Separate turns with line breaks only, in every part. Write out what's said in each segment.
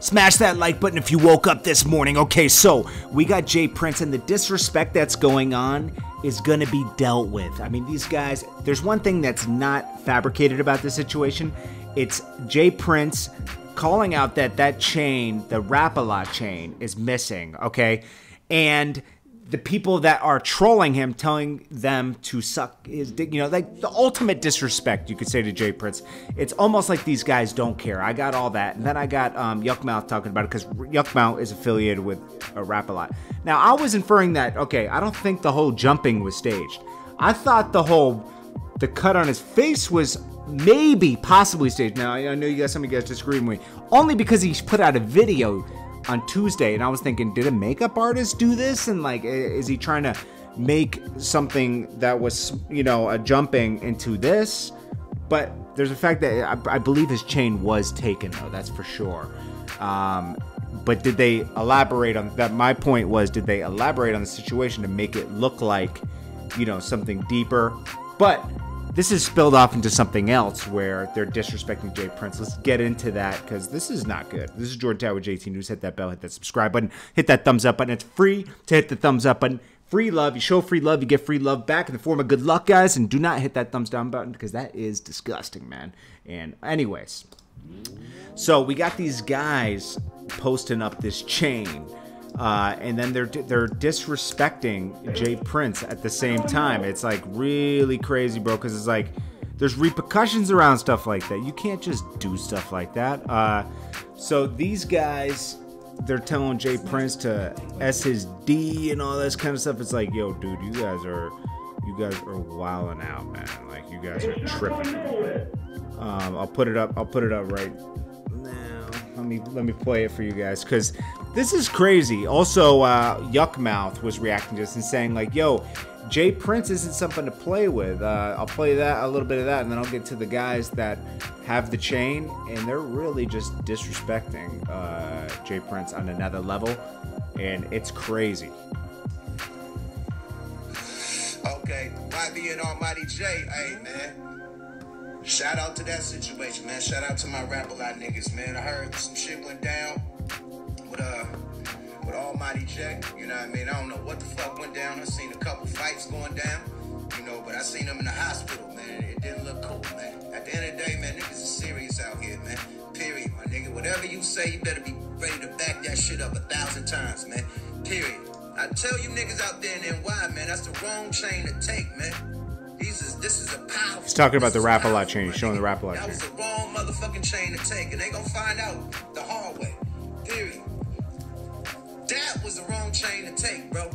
Smash that like button if you woke up this morning. Okay, so we got J Prince, and the disrespect that's going on is gonna be dealt with. I mean, these guys, there's one thing that's not fabricated about this situation. It's J Prince calling out that that chain, the Rap-A-Lot chain, is missing, okay? And the people that are trolling him, telling them to suck his dick, you know, like the ultimate disrespect you could say to J Prince. It's almost like these guys don't care. I got all that. And then I got um, Yukmouth talking about it because Yukmouth is affiliated with a Rap-A-Lot. Now, I was inferring that, okay, I don't think the whole jumping was staged. I thought the whole, the cut on his face was maybe, possibly staged. Now, I know you guys, some of you guys disagree with me. Only because he put out a video on Tuesday, and I was thinking, did a makeup artist do this? And like, is he trying to make something that was, you know, a jumping into this? But there's a fact that I, I believe his chain was taken, though. That's for sure. Um, but did they elaborate on that? My point was, did they elaborate on the situation to make it look like, you know, something deeper? But this is spilled off into something else where they're disrespecting J Prince. Let's get into that because this is not good. This is Jordan Tower with JT News. Hit that bell, hit that subscribe button, hit that thumbs up button. It's free to hit the thumbs up button. Free love. You show free love, you get free love back in the form of good luck, guys. And do not hit that thumbs down button because that is disgusting, man. And, anyways, so we got these guys posting up this chain uh, and then they're they're disrespecting J Prince at the same time. It's like really crazy, bro. Because it's like there's repercussions around stuff like that. You can't just do stuff like that. Uh, so these guys, they're telling J Prince to S his D and all this kind of stuff. It's like, yo, dude, you guys are you guys are wilding out, man. Like you guys are tripping. Um, I'll put it up. I'll put it up right. Let me let me play it for you guys because this is crazy. Also, uh, Yukmouth was reacting to this and saying like, "Yo, J Prince isn't something to play with." Uh, I'll play that a little bit of that, and then I'll get to the guys that have the chain, and they're really just disrespecting uh, J Prince on another level, and it's crazy.
Okay, YBN Almighty Jay, hey man. Shout out to that situation, man. Shout out to my Rap-A-Lot niggas, man. I heard some shit went down with uh with Almighty Jay. You know what I mean? I don't know what the fuck went down. I seen a couple fights going down, you know, but I seen them in the hospital, man. It didn't look cool, man. At the end of the day, man, niggas is serious out here, man. Period, my nigga. Whatever you say, you better be ready to back that shit up a thousand times, man. Period. I tell you niggas out there in NY, man, that's the wrong chain to take, man. Is, this is a powerful.
He's talking about the Rap-A-Lot chain. He's showing the Rap-A-Lot
chain. That was the wrong motherfucking chain to take, and they gonna find out the hard way. Period. That was the wrong chain to take, bro.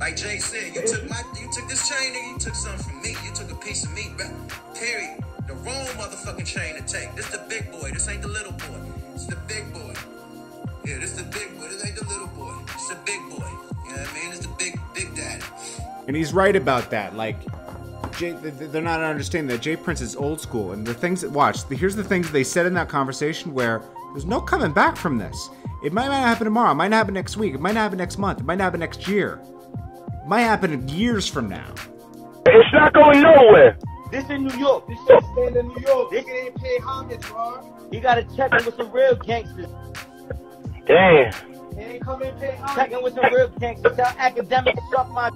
Like Jay said, you took my, you took this chain, and You took something from me. You took a piece of me, bro. Period. The wrong motherfucking chain to take. This the big boy. This ain't the little boy. It's the big boy. Yeah, this the big boy. This ain't the little boy. It's the big boy. You know what I mean?
And he's right about that. Like, Jay, they're not understanding that J Prince is old school, and the things that watch. Here's the things they said in that conversation where there's no coming back from this. It might not happen tomorrow. It might not happen next week. It might not happen next month. It might not happen next year. It might happen years from now.
It's not going nowhere.
This in New York. This shit stand in New York. They ain't pay homage, bro. He got to check in with some real gangsters.
Damn.
He ain't coming and pay homage. Checking with some real gangsters. Tell Akademiks suck my.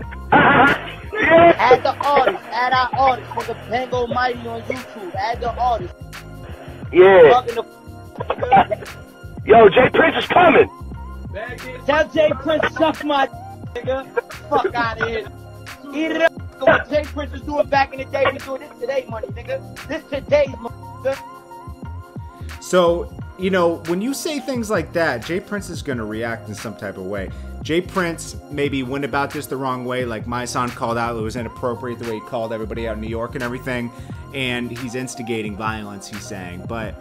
Yeah.
Add the artist. Add our artist. for the Pango Mighty on YouTube. Add the artist.
Yeah. Yo, J Prince is coming.
Tell J Prince suck my nigga. Fuck out of here. Eat it up. What J Prince was doing back in the day, we doing this today money, nigga. This today's money.
So, you know, when you say things like that, J Prince is going to react in some type of way. J Prince maybe went about this the wrong way, like Mysonne called out. It was inappropriate the way he called everybody out in New York and everything. And he's instigating violence, he's saying. But,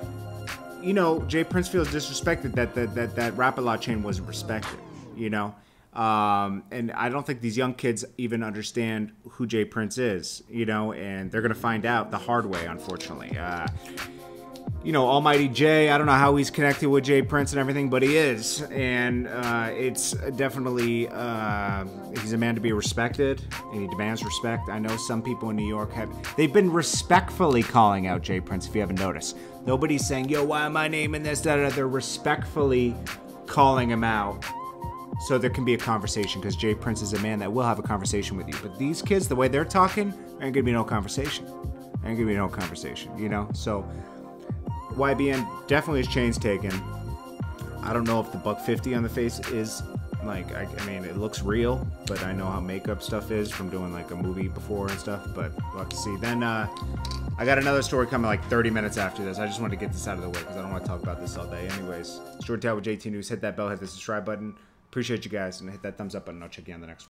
you know, J Prince feels disrespected that that, that, that Rap-A-Lot chain wasn't respected, you know? Um, and I don't think these young kids even understand who J Prince is, you know, and they're going to find out the hard way, unfortunately. Uh, you know, Almighty Jay. I don't know how he's connected with J Prince and everything, but he is, and uh, it's definitely uh, he's a man to be respected, and he demands respect. I know some people in New York have they've been respectfully calling out J Prince. If you haven't noticed, nobody's saying, "Yo, why am I naming this?" They're respectfully calling him out. So there can be a conversation because J Prince is a man that will have a conversation with you. But these kids, the way they're talking, ain't gonna be no conversation. Ain't gonna be no conversation, you know. So YBN definitely his chains taken. I don't know if the buck fifty on the face is like I, I, mean it looks real, but I know how makeup stuff is from doing like a movie before and stuff. But we'll have to see. Then uh, I got another story coming like 30 minutes after this. I just wanted to get this out of the way because I don't want to talk about this all day. Anyways, short tail with JT News. Hit that bell, hit the subscribe button. Appreciate you guys, and hit that thumbs up button. I'll check you on the next one.